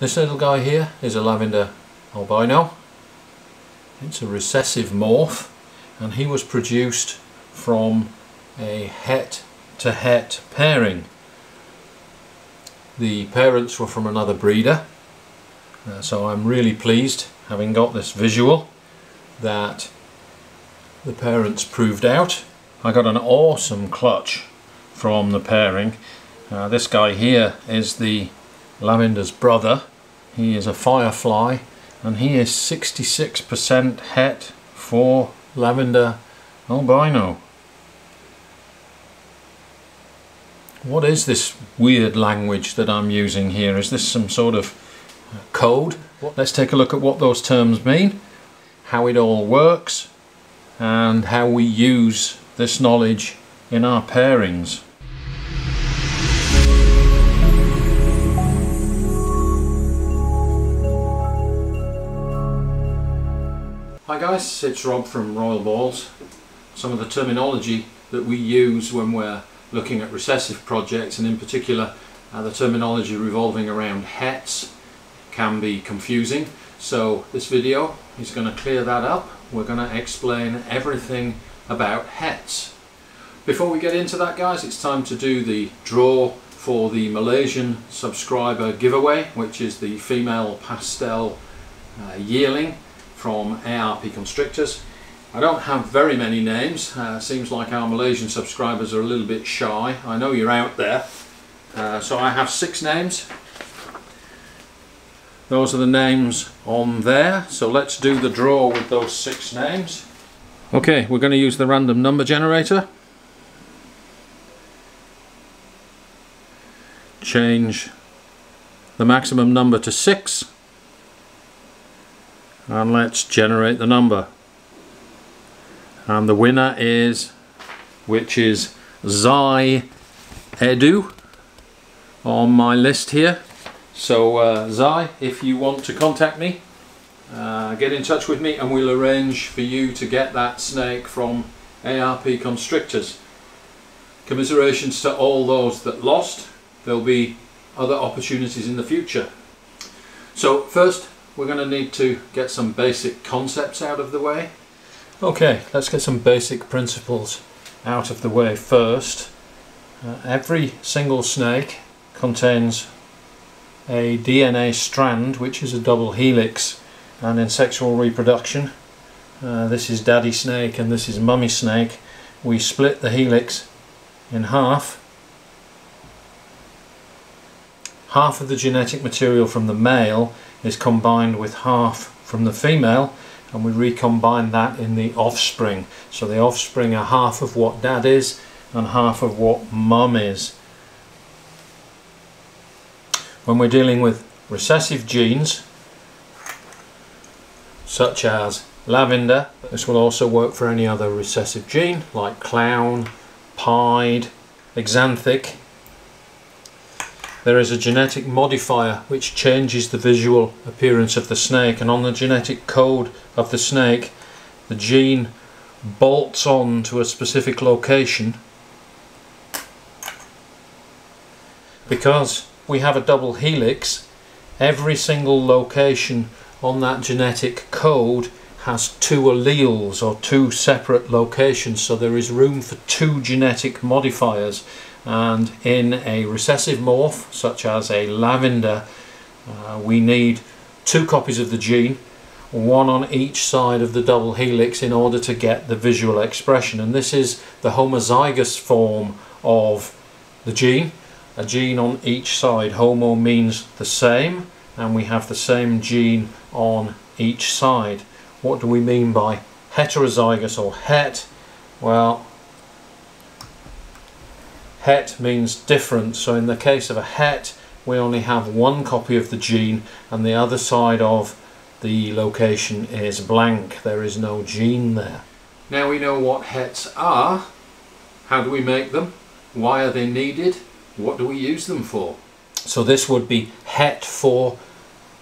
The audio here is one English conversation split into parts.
This little guy here is a lavender albino. It's a recessive morph and he was produced from a het to het pairing. The parents were from another breeder uh, so I'm really pleased having got this visual that the parents proved out. I got an awesome clutch from the pairing. Uh, this guy here is the Lavender's brother. He is a Firefly and he is 66% het for Lavender albino. What is this weird language that I'm using here? Is this some sort of code? Let's take a look at what those terms mean, how it all works, and how we use this knowledge in our pairings. Hi guys, it's Rob from Royal Balls. Some of the terminology that we use when we're looking at recessive projects and in particular uh, the terminology revolving around hets can be confusing so this video is going to clear that up. We're going to explain everything about hets. Before we get into that guys it's time to do the draw for the Malaysian subscriber giveaway which is the female pastel uh, yearling from ARP Constrictors. I don't have very many names, uh, seems like our Malaysian subscribers are a little bit shy. I know you're out there. Uh, so I have six names. Those are the names on there. So let's do the draw with those six names. Okay, we're going to use the random number generator. Change the maximum number to six and let's generate the number. And the winner is which is Zai Edu on my list here. So uh, Zai if you want to contact me uh, get in touch with me and we'll arrange for you to get that snake from ARP Constrictors. Commiserations to all those that lost. There'll be other opportunities in the future. So first we're going to need to get some basic concepts out of the way. Okay, let's get some basic principles out of the way first. Uh, every single snake contains a DNA strand which is a double helix and in sexual reproduction uh, this is daddy snake and this is mummy snake we split the helix in half half of the genetic material from the male is combined with half from the female and we recombine that in the offspring. So the offspring are half of what dad is and half of what mum is. When we're dealing with recessive genes, such as lavender, this will also work for any other recessive gene like clown, pied, axanthic, there is a genetic modifier which changes the visual appearance of the snake and on the genetic code of the snake the gene bolts on to a specific location because we have a double helix. Every single location on that genetic code has two alleles or two separate locations so there is room for two genetic modifiers and in a recessive morph such as a lavender uh, we need two copies of the gene one on each side of the double helix in order to get the visual expression. And this is the homozygous form of the gene. A gene on each side homo means the same and we have the same gene on each side. What do we mean by heterozygous or het? Well het means different. So in the case of a het we only have one copy of the gene and the other side of the location is blank. There is no gene there. Now we know what hets are. How do we make them? Why are they needed? What do we use them for? So this would be het for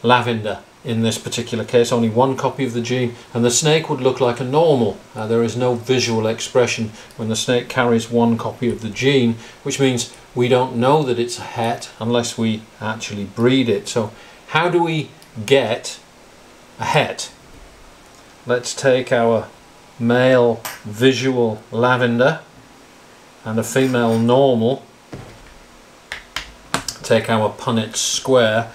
lavender in this particular case only one copy of the gene and the snake would look like a normal. Uh, there is no visual expression when the snake carries one copy of the gene which means we don't know that it's a het unless we actually breed it. So how do we get a het? Let's take our male visual lavender and a female normal. Take our Punnett square.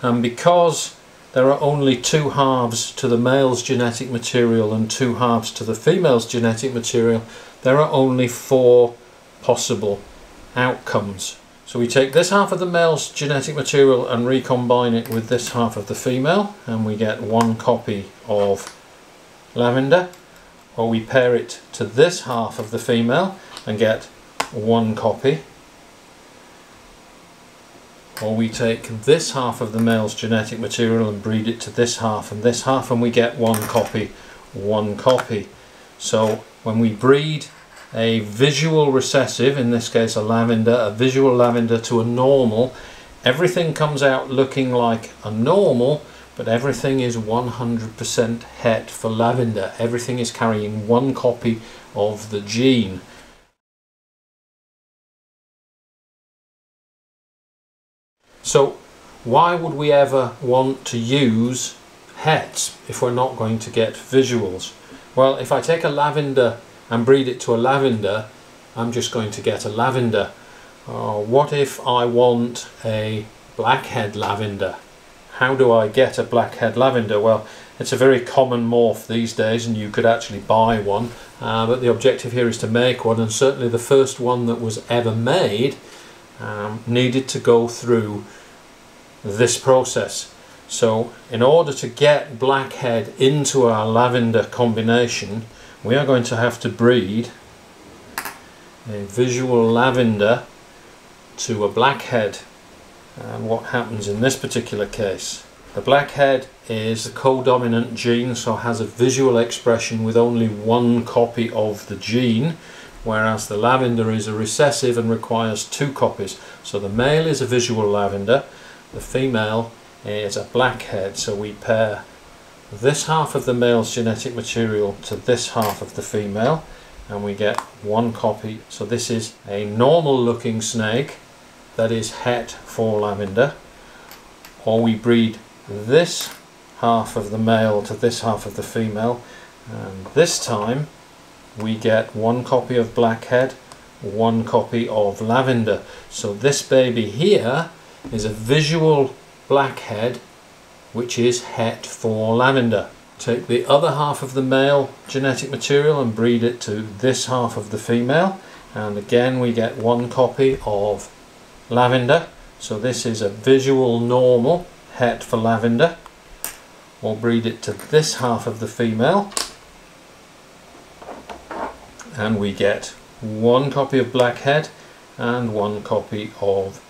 And because there are only two halves to the male's genetic material and two halves to the female's genetic material. There are only four possible outcomes. So we take this half of the male's genetic material and recombine it with this half of the female and we get one copy of lavender or we pair it to this half of the female and get one copy or we take this half of the male's genetic material and breed it to this half and this half and we get one copy one copy so when we breed a visual recessive in this case a lavender a visual lavender to a normal everything comes out looking like a normal but everything is 100% het for lavender. Everything is carrying one copy of the gene. So why would we ever want to use hets if we're not going to get visuals? Well, if I take a lavender and breed it to a lavender, I'm just going to get a lavender. Uh, what if I want a blackhead lavender? how do I get a blackhead lavender? Well, it's a very common morph these days and you could actually buy one, uh, but the objective here is to make one and certainly the first one that was ever made um, needed to go through this process. So in order to get blackhead into our lavender combination, we are going to have to breed a visual lavender to a blackhead and what happens in this particular case. The blackhead is a co-dominant gene so has a visual expression with only one copy of the gene whereas the lavender is a recessive and requires two copies. So the male is a visual lavender, the female is a blackhead so we pair this half of the male's genetic material to this half of the female and we get one copy. So this is a normal looking snake that is het for lavender or we breed this half of the male to this half of the female and this time we get one copy of blackhead one copy of lavender so this baby here is a visual blackhead which is het for lavender. Take the other half of the male genetic material and breed it to this half of the female. And again we get one copy of lavender. So this is a visual normal het for lavender. We'll breed it to this half of the female. And we get one copy of blackhead and one copy of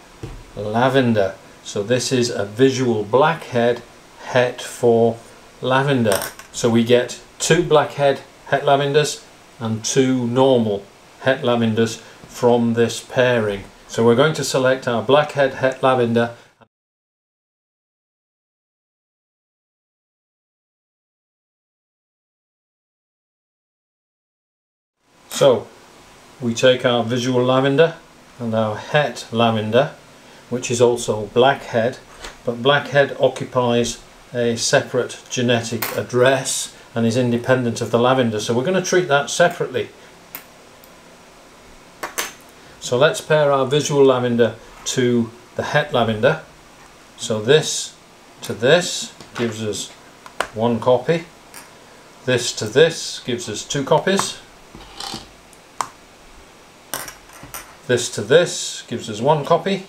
lavender. So this is a visual blackhead het for lavender. So we get two blackhead het lavenders and two normal het lavenders from this pairing. So we're going to select our Blackhead Het Lavender. So we take our visual lavender and our het lavender which is also blackhead but blackhead occupies a separate genetic address and is independent of the lavender so we're going to treat that separately so let's pair our visual lavender to the het lavender. So this to this gives us one copy. This to this gives us two copies. This to this gives us one copy.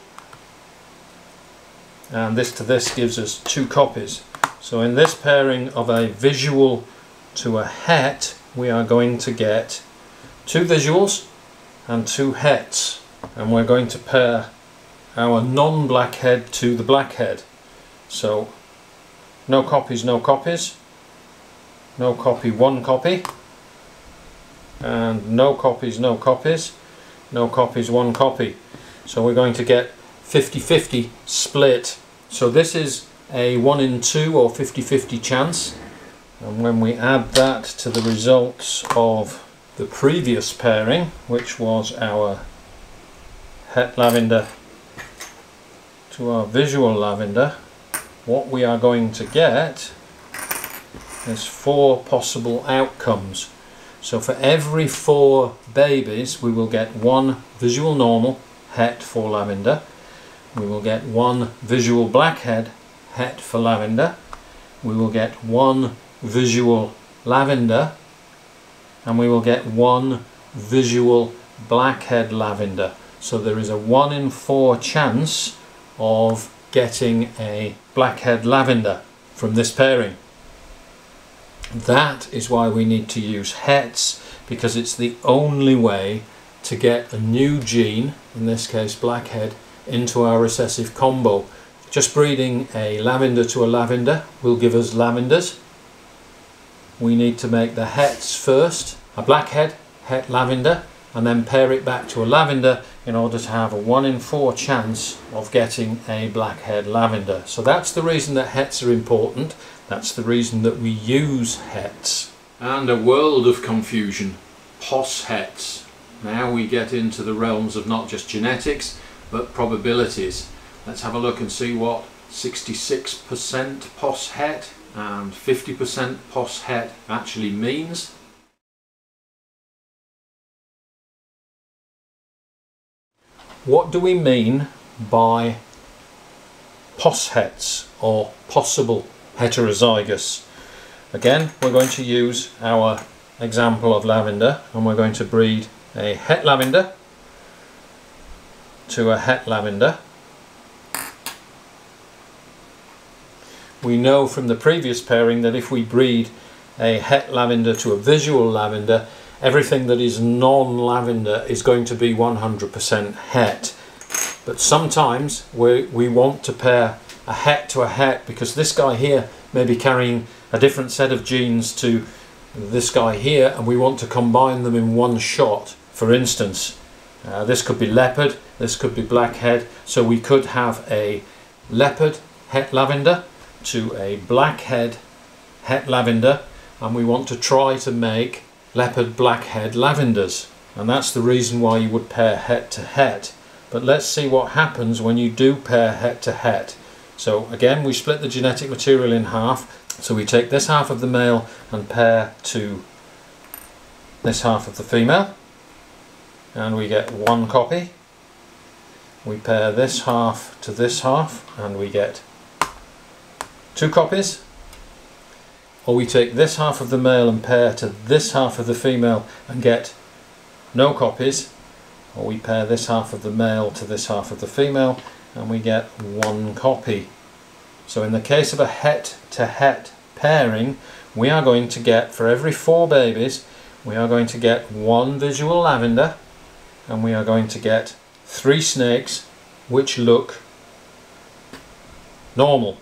And this to this gives us two copies. So in this pairing of a visual to a het, we are going to get two visuals and two hets. And we're going to pair our non-black head to the black head. so no copies no copies. No copy one copy. And no copies no copies. No copies one copy. So we're going to get 50-50 split so this is a 1 in 2 or 50-50 chance and when we add that to the results of the previous pairing, which was our het lavender to our visual lavender, what we are going to get is four possible outcomes. So for every four babies we will get one visual normal het for lavender. We will get one visual blackhead het for lavender. We will get one visual lavender and we will get one visual blackhead lavender. So there is a 1 in 4 chance of getting a blackhead lavender from this pairing. That is why we need to use hets because it's the only way to get a new gene, in this case blackhead, into our recessive combo. Just breeding a lavender to a lavender will give us lavenders. We need to make the hets first, a blackhead, het lavender, and then pair it back to a lavender in order to have a 1 in 4 chance of getting a blackhead lavender. So that's the reason that hets are important. That's the reason that we use hets. And a world of confusion. POS hets. Now we get into the realms of not just genetics but probabilities. Let's have a look and see what 66% POS het and 50% POS het actually means. What do we mean by poshets or possible heterozygous? Again, we're going to use our example of lavender and we're going to breed a het lavender to a het lavender. We know from the previous pairing that if we breed a het lavender to a visual lavender, everything that is non-lavender is going to be 100% het. But sometimes we, we want to pair a het to a het because this guy here may be carrying a different set of genes to this guy here and we want to combine them in one shot. For instance, uh, this could be leopard, this could be blackhead, so we could have a leopard het lavender to a blackhead het lavender and we want to try to make leopard blackhead lavenders. And that's the reason why you would pair het to het. But let's see what happens when you do pair het to het. So again we split the genetic material in half. So we take this half of the male and pair to this half of the female and we get one copy. We pair this half to this half and we get two copies. Or we take this half of the male and pair to this half of the female and get no copies. Or we pair this half of the male to this half of the female and we get one copy. So in the case of a het to het pairing we are going to get for every four babies we are going to get one visual lavender and we are going to get three snakes which look normal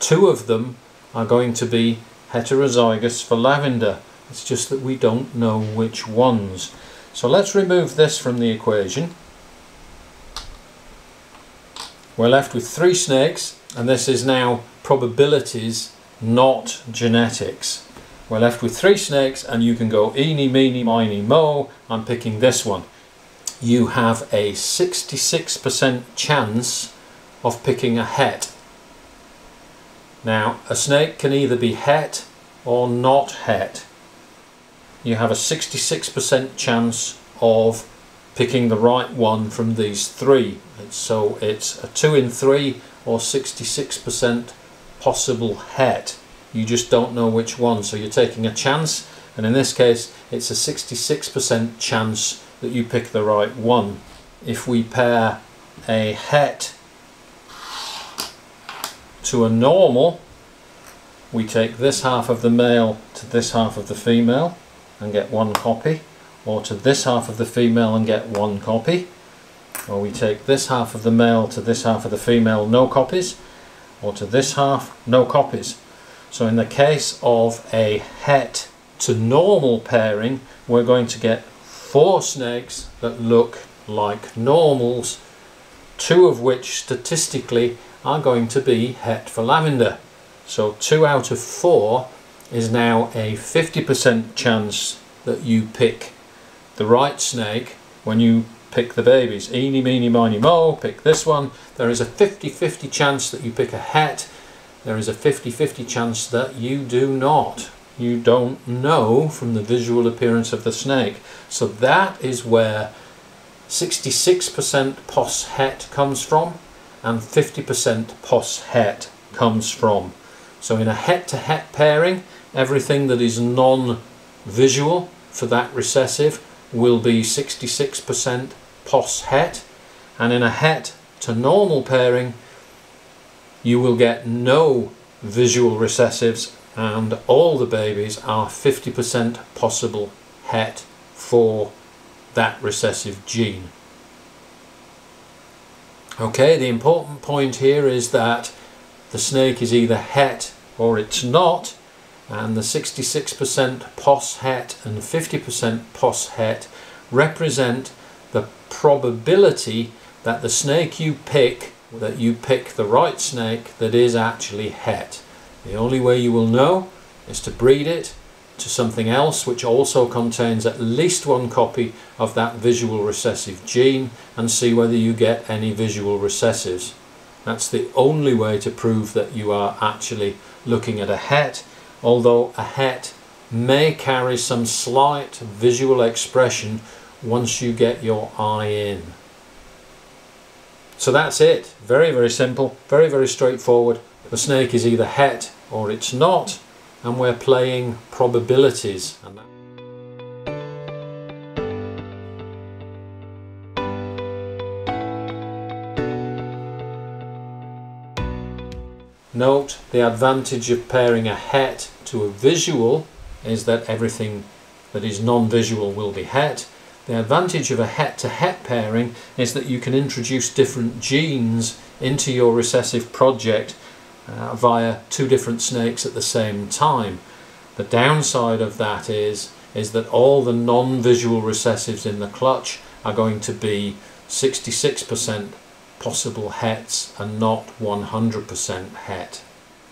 two of them are going to be heterozygous for lavender. It's just that we don't know which ones. So let's remove this from the equation. We're left with three snakes and this is now probabilities not genetics. We're left with three snakes and you can go eeny, meeny, miny, mo. I'm picking this one. You have a 66% chance of picking a het now, a snake can either be het or not het. You have a 66% chance of picking the right one from these three. So it's a 2 in 3 or 66% possible het. You just don't know which one, so you're taking a chance, and in this case, it's a 66% chance that you pick the right one. If we pair a het to a normal, we take this half of the male to this half of the female and get one copy, or to this half of the female and get one copy, or we take this half of the male to this half of the female, no copies, or to this half, no copies. So in the case of a het to normal pairing, we're going to get four snakes that look like normals, two of which statistically are going to be het for lavender. So two out of four is now a 50% chance that you pick the right snake when you pick the babies. Eeny, meeny, miny, mo, pick this one. There is a 50-50 chance that you pick a het there is a 50-50 chance that you do not. You don't know from the visual appearance of the snake. So that is where 66% pos het comes from and 50% pos het comes from. So in a het to het pairing, everything that is non-visual for that recessive will be 66% pos het and in a het to normal pairing you will get no visual recessives and all the babies are 50% possible het for that recessive gene. Okay, the important point here is that the snake is either het or it's not and the 66% pos het and 50% pos het represent the probability that the snake you pick, that you pick the right snake that is actually het. The only way you will know is to breed it to something else which also contains at least one copy of that visual recessive gene and see whether you get any visual recessives. That's the only way to prove that you are actually looking at a het, although a het may carry some slight visual expression once you get your eye in. So that's it. Very, very simple. Very, very straightforward. The snake is either het or it's not and we're playing probabilities. Note the advantage of pairing a het to a visual is that everything that is non-visual will be het the advantage of a het-to-het pairing is that you can introduce different genes into your recessive project uh, via two different snakes at the same time. The downside of that is, is that all the non-visual recessives in the clutch are going to be 66% possible hets and not 100% het.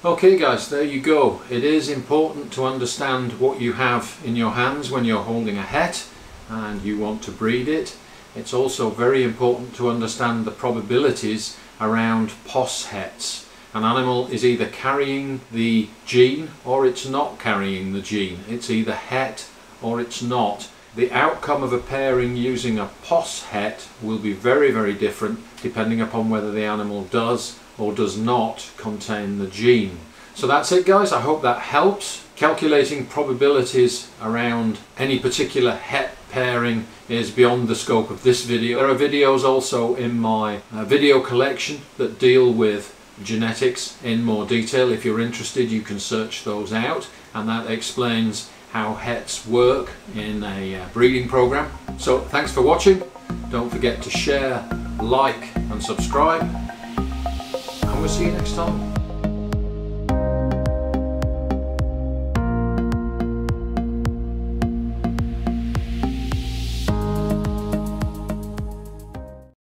Okay guys, there you go. It is important to understand what you have in your hands when you're holding a het and you want to breed it. It's also very important to understand the probabilities around pos hets. An animal is either carrying the gene or it's not carrying the gene. It's either het or it's not. The outcome of a pairing using a pos het will be very very different depending upon whether the animal does or does not contain the gene. So that's it guys, I hope that helps. Calculating probabilities around any particular het pairing is beyond the scope of this video. There are videos also in my uh, video collection that deal with genetics in more detail. If you're interested you can search those out and that explains how hets work in a uh, breeding program. So thanks for watching. Don't forget to share, like and subscribe and we'll see you next time.